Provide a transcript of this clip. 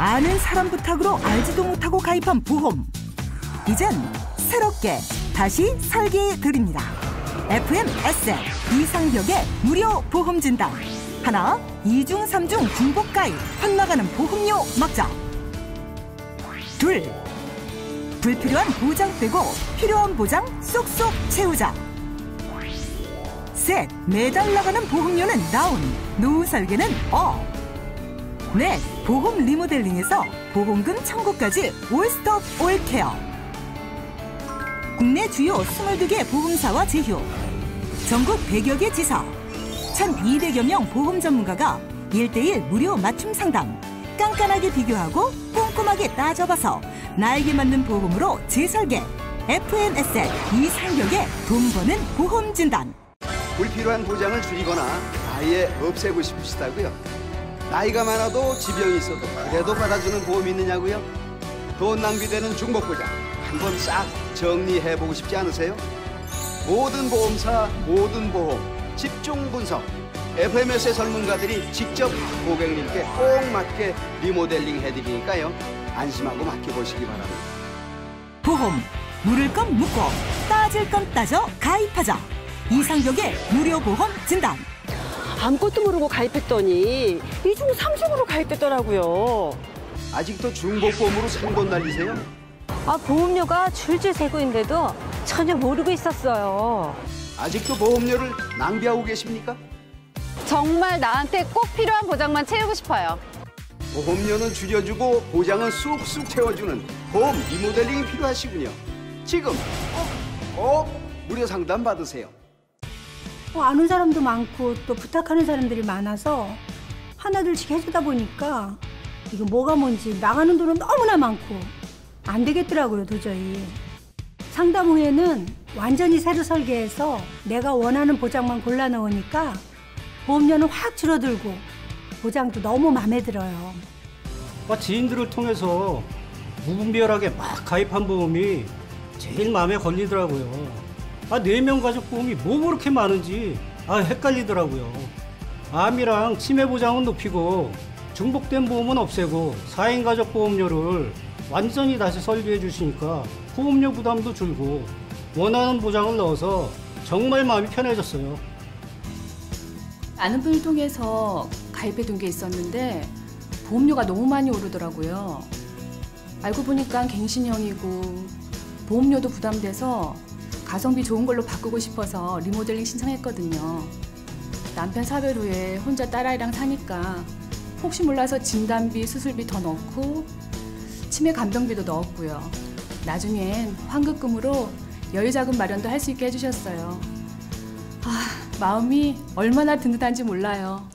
아는 사람 부탁으로 알지도 못하고 가입한 보험. 이젠 새롭게 다시 설계해 드립니다. FM 에셋 이상벽의 무료 보험 진단. 하나, 이중, 삼중 중복 가입 확 나가는 보험료 막자. 둘, 불필요한 보장 빼고 필요한 보장 쏙쏙 채우자. 셋, 매달 나가는 보험료는 다운, 노후 설계는 up. 넷, 보험 리모델링에서 보험금 청구까지 one-stop all care. 국내 주요 22개 보험사와 제휴, 전국 100여 개 지사, 1,200여 명 보험 전문가가 1대1 무료 맞춤 상담, 깐깐하게 비교하고 꼼꼼하게 따져봐서 나에게 맞는 보험으로 재설계, FNSL 이상격의 돈 버는 보험 진단. 불필요한 보장을 줄이거나 아예 없애고 싶으시다고요? 나이가 많아도 지병이 있어도 그래도 받아주는 보험이 있느냐고요? 돈 낭비되는 중복 보장 한번 싹 정리해보고 싶지 않으세요? 모든 보험사, 모든 보험 집중 분석 FMS의 전문가들이 직접 고객님께 꼭 맞게 리모델링 해드리니까요 안심하고 맡겨보시기 바랍니다 보험 물을 건 묻고 따질 건 따져 가입하자. 이상격의 무료 보험 진단. 아무것도 모르고 가입했더니 이중 삼중으로 가입됐더라고요. 아직도 중복보험으로 생돈 날리세요? 아, 보험료가 줄줄 새고 있는데도 전혀 모르고 있었어요. 아직도 보험료를 낭비하고 계십니까? 정말 나한테 꼭 필요한 보장만 채우고 싶어요. 보험료는 줄여주고 보장은 쑥쑥 채워주는 보험 리모델링이 필요하시군요. 지금 꼭, 꼭 무료 상담 받으세요. 뭐 아는 사람도 많고 또 부탁하는 사람들이 많아서 하나둘씩 해주다 보니까 이거 뭐가 뭔지 나가는 돈은 너무나 많고 안 되겠더라고요 도저히 상담 후에는 완전히 새로 설계해서 내가 원하는 보장만 골라 넣으니까 보험료는 확 줄어들고 보장도 너무 마음에 들어요 아, 지인들을 통해서 무분별하게 막 가입한 보험이 제일 마음에 걸리더라고요. 아, 네명 가족 보험이 뭐 그렇게 많은지 아, 헷갈리더라고요. 암이랑 치매 보장은 높이고 중복된 보험은 없애고 4인 가족 보험료를 완전히 다시 설계해 주시니까 보험료 부담도 줄고 원하는 보장을 넣어서 정말 마음이 편해졌어요. 아는 분을 통해서 가입해 둔 게 있었는데 보험료가 너무 많이 오르더라고요. 알고 보니까 갱신형이고 보험료도 부담돼서 가성비 좋은 걸로 바꾸고 싶어서 리모델링 신청했거든요. 남편 사별 후에 혼자 딸아이랑 사니까 혹시 몰라서 진단비, 수술비 더 넣고 치매 간병비도 넣었고요. 나중엔 환급금으로 여유자금 마련도 할 수 있게 해주셨어요. 아, 마음이 얼마나 든든한지 몰라요.